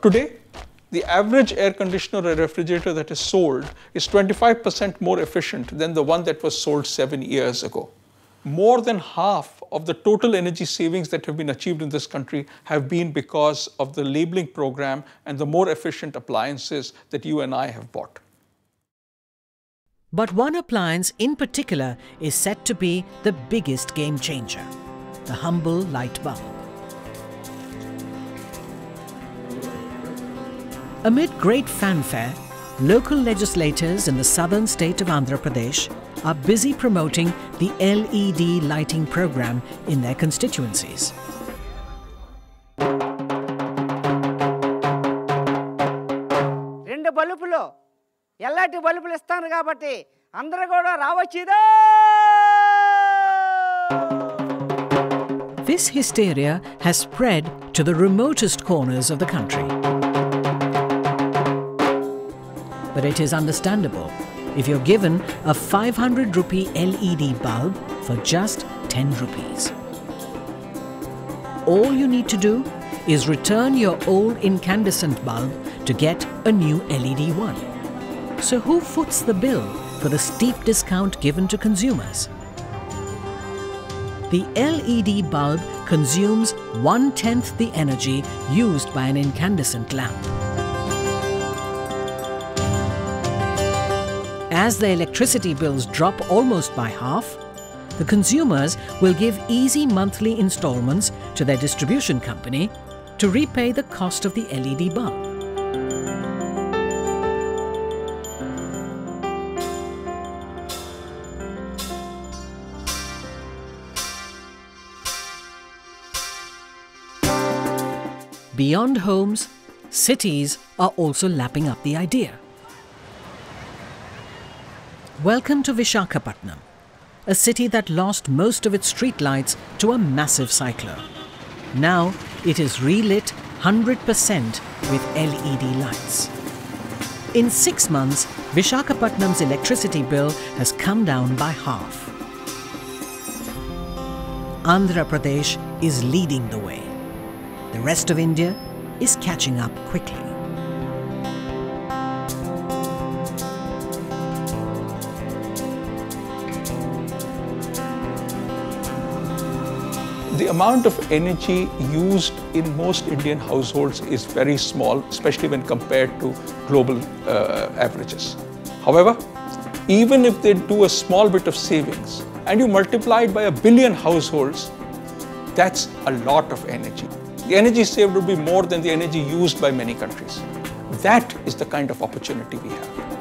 Today, the average air conditioner or refrigerator that is sold is 25% more efficient than the one that was sold seven years ago. More than half of the total energy savings that have been achieved in this country have been because of the labeling program and the more efficient appliances that you and I have bought. But one appliance in particular is said to be the biggest game changer the humble light bulb. Amid great fanfare, local legislators in the southern state of Andhra Pradesh are busy promoting the LED lighting program in their constituencies. రెండు బల్బులు ఎల్లాటి బల్బులు ఇస్తాను కాబట్టి అందరూ కూడా రావచ్చుదా This hysteria has spread to the remotest corners of the country. But it is understandable if you're given a 500 rupee LED bulb for just 10 rupees. All you need to do is return your old incandescent bulb to get a new LED one. So who foots the bill for the steep discount given to consumers? The LED bulb consumes one-tenth the energy used by an incandescent lamp. As the electricity bills drop almost by half, the consumers will give easy monthly installments to their distribution company to repay the cost of the LED bulb. Beyond homes, cities are also lapping up the idea. Welcome to Vishakhapatnam, a city that lost most of its streetlights to a massive cyclone. Now it is relit 100% with LED lights. In six months, Vishakhapatnam's electricity bill has come down by half. Andhra Pradesh is leading the way. The rest of India is catching up quickly. The amount of energy used in most Indian households is very small, especially when compared to global uh, averages. However, even if they do a small bit of savings and you multiply it by a billion households, that's a lot of energy. The energy saved would be more than the energy used by many countries. That is the kind of opportunity we have.